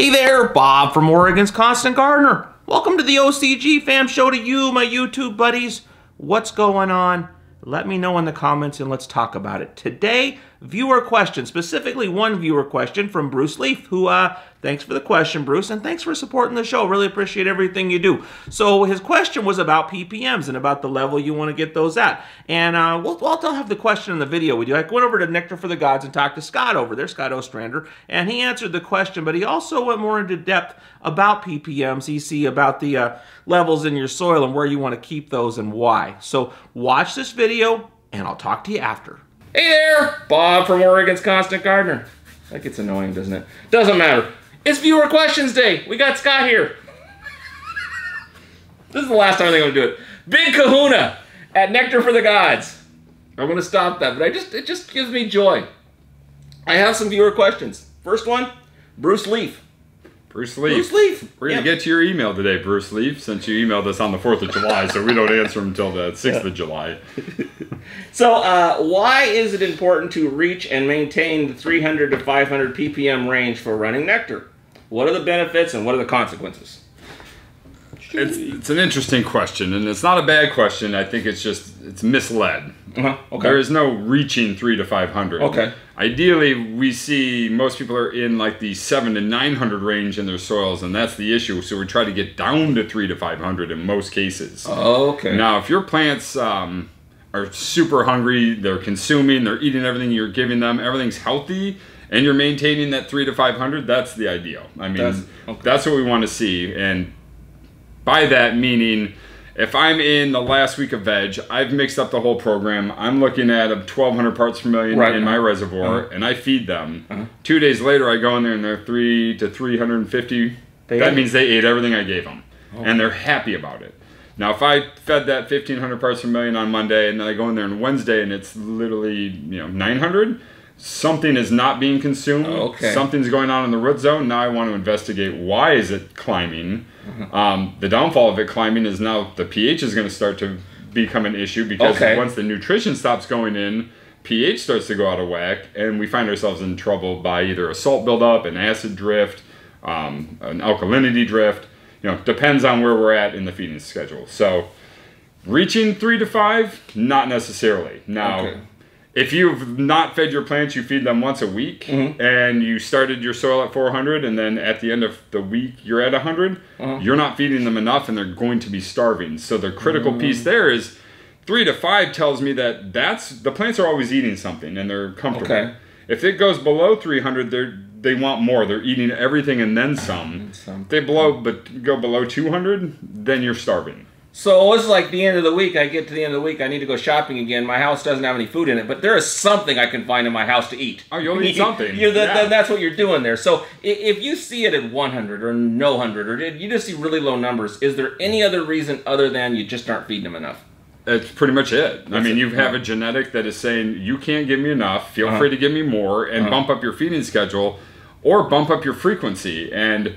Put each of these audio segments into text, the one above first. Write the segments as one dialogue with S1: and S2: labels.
S1: Hey there, Bob from Oregon's Constant Gardener. Welcome to the OCG Fam Show to you, my YouTube buddies. What's going on? Let me know in the comments and let's talk about it. Today, viewer question, specifically one viewer question from Bruce Leaf, who, uh, thanks for the question, Bruce, and thanks for supporting the show. Really appreciate everything you do. So his question was about PPMs and about the level you want to get those at. And uh, we'll, I'll have the question in the video with you. I went over to Nectar for the Gods and talked to Scott over there, Scott Ostrander, and he answered the question, but he also went more into depth about PPMs, EC, about the uh, levels in your soil and where you want to keep those and why. So watch this video, and I'll talk to you after. Hey there, Bob from Oregon's Constant Gardener. That gets annoying, doesn't it? Doesn't matter. It's viewer questions day. We got Scott here. this is the last time I'm gonna do it. Big Kahuna at Nectar for the Gods. I'm gonna stop that, but I just it just gives me joy. I have some viewer questions. First one, Bruce Leaf.
S2: Bruce Leaf.
S1: Bruce Leaf.
S2: We're going to
S1: Yeah.
S2: get to your email today, Bruce Leaf, since you emailed us on the 4th of July, so we don't answer them until the 6th of July.
S1: So, uh, why is it important to reach and maintain the 300 to 500 ppm range for running nectar? What are the benefits and what are the consequences?
S2: It's, it's an interesting question, and it's not a bad question. I think it's just, it's misled.
S1: Uh-huh. Okay.
S2: There is no reaching 3 to 500.
S1: Okay.
S2: Ideally, we see most people are in like the 7 to 900 range in their soils, and that's the issue. So we try to get down to 3 to 500 in most cases.
S1: okay.
S2: Now, if your plants um, are super hungry, they're consuming, they're eating everything you're giving them, everything's healthy, and you're maintaining that three to five hundred, that's the ideal. I mean,
S1: That's-
S2: that's, what we want to see. And by that meaning, if I'm in the last week of veg, I've mixed up the whole program. I'm looking at a 1,200 parts per million
S1: Right.
S2: in my reservoir, uh-huh. and I feed them. Uh-huh. Two days later, I go in there and they're three to 350.
S1: They
S2: that means they ate everything I gave them, oh. and they're happy about it. Now, if I fed that 1,500 parts per million on Monday, and then I go in there on Wednesday, and it's literally you know 900, something is not being consumed.
S1: Okay.
S2: Something's going on in the root zone. Now I want to investigate why is it climbing.
S1: Mm-hmm.
S2: Um, the downfall of it climbing is now the pH is going to start to become an issue because
S1: Okay.
S2: once the nutrition stops going in, pH starts to go out of whack, and we find ourselves in trouble by either a salt buildup, an acid drift, um, an alkalinity drift. You know, depends on where we're at in the feeding schedule. So, reaching three to five, not necessarily. Now,
S1: Okay.
S2: If you've not fed your plants, you feed them once a week,
S1: Mm-hmm.
S2: and you started your soil at 400, and then at the end of the week you're at 100,
S1: Uh-huh.
S2: you're not feeding them enough, and they're going to be starving. So the critical
S1: Mm.
S2: piece there is three to five tells me that that's the plants are always eating something, and they're comfortable.
S1: Okay.
S2: If it goes below 300, they're they want more. They're eating everything and then some.
S1: some.
S2: If they blow, but go below 200, then you're starving.
S1: So it's like the end of the week. I get to the end of the week. I need to go shopping again. My house doesn't have any food in it, but there is something I can find in my house to eat.
S2: Oh, you'll eat something.
S1: you that,
S2: Yeah.
S1: that's what you're doing there. So if you see it at 100 or no 100 or you just see really low numbers, is there any other reason other than you just aren't feeding them enough?
S2: That's pretty much it. I mean,
S1: it.
S2: you have a genetic that is saying you can't give me enough. Feel
S1: Uh-huh.
S2: free to give me more, and
S1: Uh-huh.
S2: bump up your feeding schedule, or bump up your frequency. And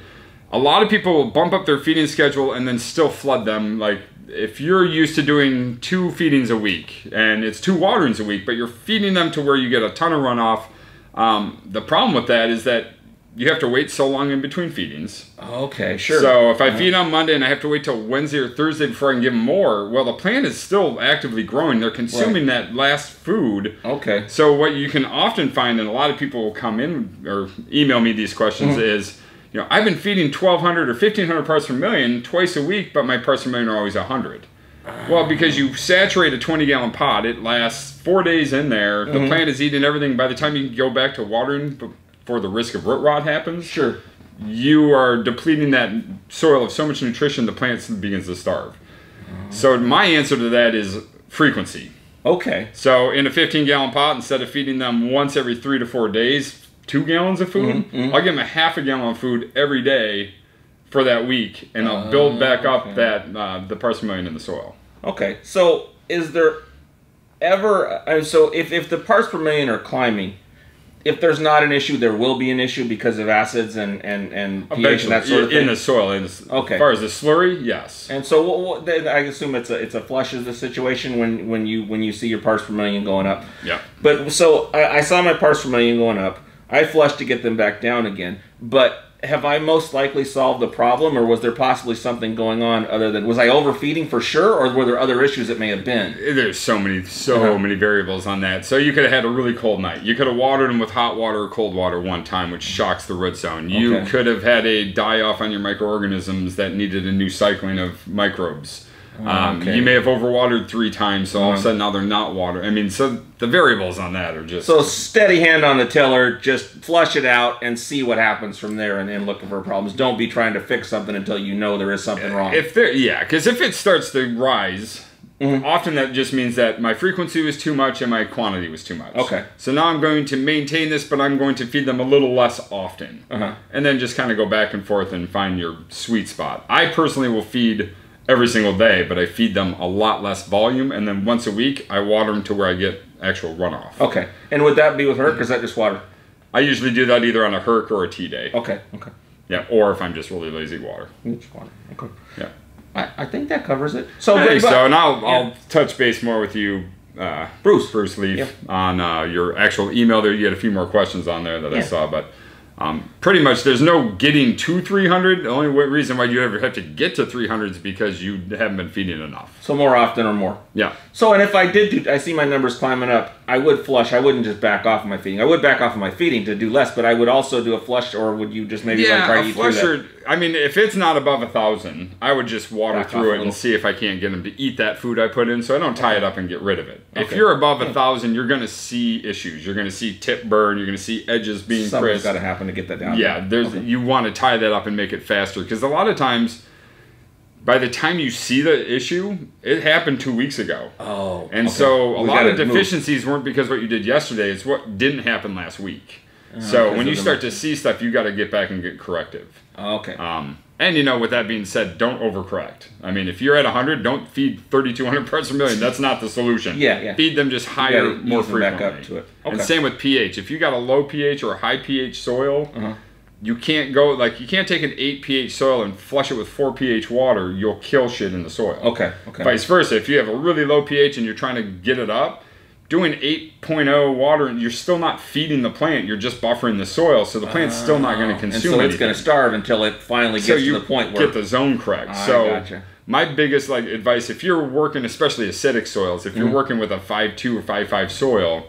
S2: a lot of people will bump up their feeding schedule and then still flood them. Like if you're used to doing two feedings a week and it's two waterings a week, but you're feeding them to where you get a ton of runoff. Um, the problem with that is that you have to wait so long in between feedings.
S1: Okay, sure.
S2: So if I feed on Monday and I have to wait till Wednesday or Thursday before I can give them more, well, the plant is still actively growing. They're consuming that last food.
S1: okay.
S2: So what you can often find, and a lot of people will come in or email me these questions,
S1: Mm-hmm.
S2: is, you know, I've been feeding 1,200 or 1,500 parts per million twice a week, but my parts per million are always 100. Well, because you saturate a 20 gallon pot, it lasts four days in there.
S1: Mm-hmm.
S2: The plant is eating everything. By the time you go back to watering before the risk of root rot happens,
S1: Sure.
S2: you are depleting that soil of so much nutrition the plant begins to starve. So my answer to that is frequency.
S1: Okay.
S2: So in a 15 gallon pot, instead of feeding them once every three to four days, two gallons of food, mm-hmm, mm-hmm. I'll give them a half a gallon of food every day for that week, and I'll build oh, back up that uh, the parts per million in the soil.
S1: Okay. So is there ever and so if, if the parts per million are climbing, if there's not an issue, there will be an issue because of acids and and and pH and that sort of thing in
S2: the soil. In the,
S1: Okay.
S2: As far as the slurry, yes.
S1: and so what, what, then I assume it's a it's a flush is the situation when when you when you see your parts per million going up.
S2: Yeah.
S1: But so I, I saw my parts per million going up. I flushed to get them back down again. But have I most likely solved the problem, or was there possibly something going on other than was I overfeeding for sure, or were there other issues that may have been?
S2: There's so many, so
S1: Uh-huh.
S2: many variables on that. So you could have had a really cold night. You could have watered them with hot water or cold water one time, which shocks the root zone. You
S1: Okay.
S2: could have had a die off on your microorganisms that needed a new cycling of microbes. Um,
S1: okay.
S2: you may have overwatered three times, so all of a
S1: Uh-huh.
S2: sudden now they're not water. I mean, so the variables on that are just
S1: So steady hand on the tiller, just flush it out and see what happens from there, and then looking for problems. Don't be trying to fix something until you know there is something wrong.
S2: If there, yeah, because if it starts to rise,
S1: Mm-hmm.
S2: often that just means that my frequency was too much and my quantity was too much.
S1: Okay.
S2: So now I'm going to maintain this, but I'm going to feed them a little less often,
S1: Uh-huh.
S2: and then just kind of go back and forth and find your sweet spot. I personally will feed every single day, but I feed them a lot less volume, and then once a week I water them to where I get actual runoff.
S1: okay, and would that be with her? Because that just water.
S2: I usually do that either on a herc or a tea day.
S1: Okay, okay.
S2: Yeah, or if I'm just really lazy, water.
S1: Just water. Okay.
S2: Yeah.
S1: I, I think that covers it. So,
S2: I think
S1: but-
S2: so, and I'll,
S1: yeah.
S2: I'll touch base more with you, uh,
S1: Bruce.
S2: Bruce Leaf,
S1: Yep.
S2: on uh, your actual email. There, you had a few more questions on there that I saw, but um, pretty much there's no getting to 300. The only reason why you ever have to get to 300 is because you haven't been feeding enough.
S1: So more often or more.
S2: Yeah.
S1: So, and if I did do, I see my numbers climbing up, I would flush. I wouldn't just back off of my feeding. I would back off of my feeding to do less, but I would also do a flush, or would you just maybe like
S2: Yeah,
S1: try to eat through that?
S2: I mean, if it's not above a thousand, I would just water
S1: Back
S2: through it and see if I can't get them to eat that food I put in, so I don't tie it up and get rid of it. If you're above a thousand, you're going to see issues. You're going to see tip burn. You're going to see edges being
S1: Something's
S2: crisp.
S1: got to happen to get that down.
S2: Yeah, there's
S1: Okay.
S2: you want to tie that up and make it faster because a lot of times, by the time you see the issue, it happened two weeks ago.
S1: Oh.
S2: And
S1: okay.
S2: so a
S1: We
S2: lot of
S1: gotta move.
S2: deficiencies weren't because what you did yesterday; it's what didn't happen last week. So
S1: Uh, because
S2: when you start to see stuff, you got to get back and get corrective.
S1: Oh, okay.
S2: Um, and you know, with that being said, don't overcorrect. I mean, if you're at 100, don't feed 3,200 parts per million. That's not the solution.
S1: Yeah, yeah.
S2: Feed them just higher, more
S1: them back up to it. Okay.
S2: And same with pH. If you got a low pH or a high pH soil,
S1: Uh-huh.
S2: you can't go like you can't take an 8 pH soil and flush it with 4 pH water. You'll kill shit in the soil.
S1: okay. Okay.
S2: Vice versa, if you have a really low pH and you're trying to get it up, doing 8.0 water, you're still not feeding the plant. You're just buffering the soil, so the plant's still not going to
S1: and
S2: consume
S1: so it's going to starve until it finally
S2: so
S1: gets
S2: you
S1: to the point where
S2: get the zone correct.
S1: I
S2: so
S1: gotcha.
S2: my biggest like advice, if you're working, especially acidic soils, if you're
S1: Mm-hmm.
S2: working with a 5.2 or 5.5 soil,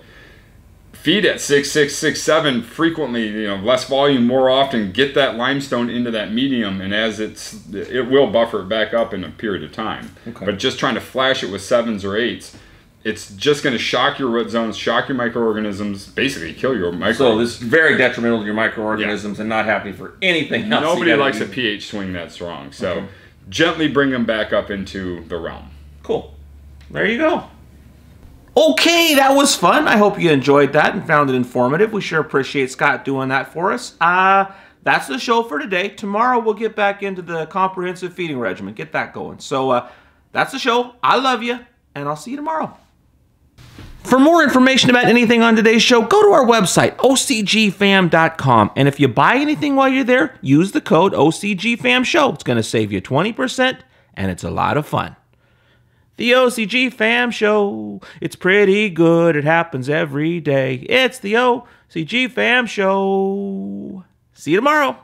S2: feed at 6.6, 6.7 frequently, you know, less volume more often, get that limestone into that medium, and as it's, it will buffer it back up in a period of time.
S1: Okay.
S2: But just trying to flash it with sevens or eights, it's just going to shock your root zones, shock your microorganisms, basically kill your microorganisms.
S1: So this is very detrimental to your microorganisms and not happy for anything else.
S2: Nobody likes a pH swing that strong. So
S1: Okay.
S2: gently bring them back up into the realm.
S1: Cool. There you go. Okay, that was fun. I hope you enjoyed that and found it informative. We sure appreciate Scott doing that for us. Uh, that's the show for today. Tomorrow we'll get back into the comprehensive feeding regimen. Get that going. So uh, that's the show. I love you, and I'll see you tomorrow. For more information about anything on today's show, go to our website, ocgfam.com. And if you buy anything while you're there, use the code OCGFAMSHOW. It's going to save you 20%, and it's a lot of fun. The OCG Fam Show. It's pretty good. It happens every day. It's the OCG Fam Show. See you tomorrow.